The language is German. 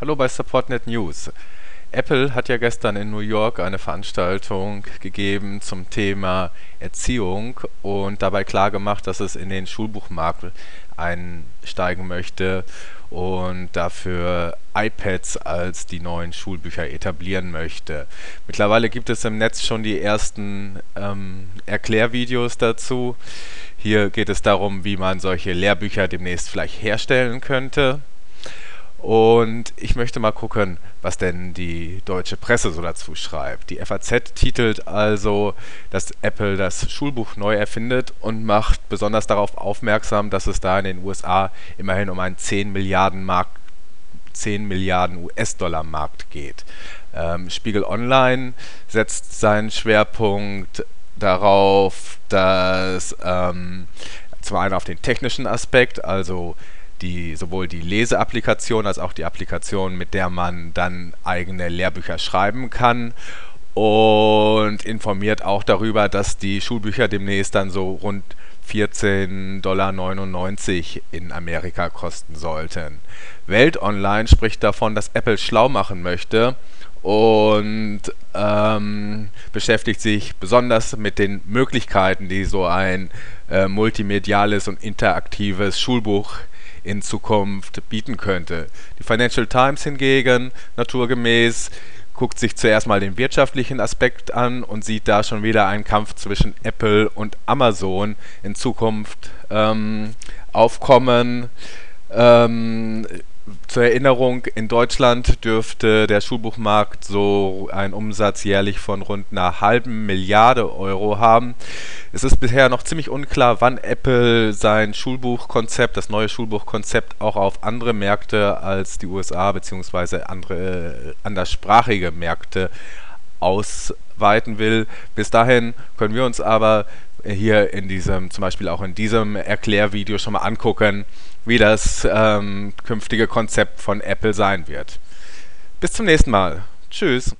Hallo bei Supportnet News. Apple hat ja gestern in New York eine Veranstaltung gegeben zum Thema Erziehung und dabei klargemacht, dass es in den Schulbuchmarkt einsteigen möchte und dafür iPads als die neuen Schulbücher etablieren möchte. Mittlerweile gibt es im Netz schon die ersten ähm, Erklärvideos dazu. Hier geht es darum, wie man solche Lehrbücher demnächst vielleicht herstellen könnte. Und ich möchte mal gucken, was denn die deutsche Presse so dazu schreibt. Die FAZ titelt also, dass Apple das Schulbuch neu erfindet und macht besonders darauf aufmerksam, dass es da in den USA immerhin um einen 10 Milliarden Markt 10 Milliarden US-Dollar Markt geht. Ähm, Spiegel Online setzt seinen Schwerpunkt darauf, dass ähm, zum einen auf den technischen Aspekt, also die, sowohl die Leseapplikation als auch die Applikation, mit der man dann eigene Lehrbücher schreiben kann und informiert auch darüber, dass die Schulbücher demnächst dann so rund 14,99 Dollar in Amerika kosten sollten. Welt Online spricht davon, dass Apple schlau machen möchte und ähm, beschäftigt sich besonders mit den Möglichkeiten, die so ein äh, multimediales und interaktives Schulbuch in Zukunft bieten könnte. Die Financial Times hingegen, naturgemäß, guckt sich zuerst mal den wirtschaftlichen Aspekt an und sieht da schon wieder einen Kampf zwischen Apple und Amazon in Zukunft ähm, aufkommen. Ähm, zur Erinnerung, in Deutschland dürfte der Schulbuchmarkt so einen Umsatz jährlich von rund einer halben Milliarde Euro haben. Es ist bisher noch ziemlich unklar, wann Apple sein Schulbuchkonzept, das neue Schulbuchkonzept auch auf andere Märkte als die USA bzw. andere äh, anderssprachige Märkte ausweiten will. Bis dahin können wir uns aber hier in diesem, zum Beispiel auch in diesem Erklärvideo schon mal angucken, wie das ähm, künftige Konzept von Apple sein wird. Bis zum nächsten Mal. Tschüss.